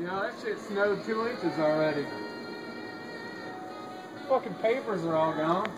Yeah, that shit snowed two inches already. Fucking papers are all gone.